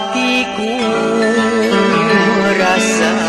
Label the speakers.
Speaker 1: hatiku rasa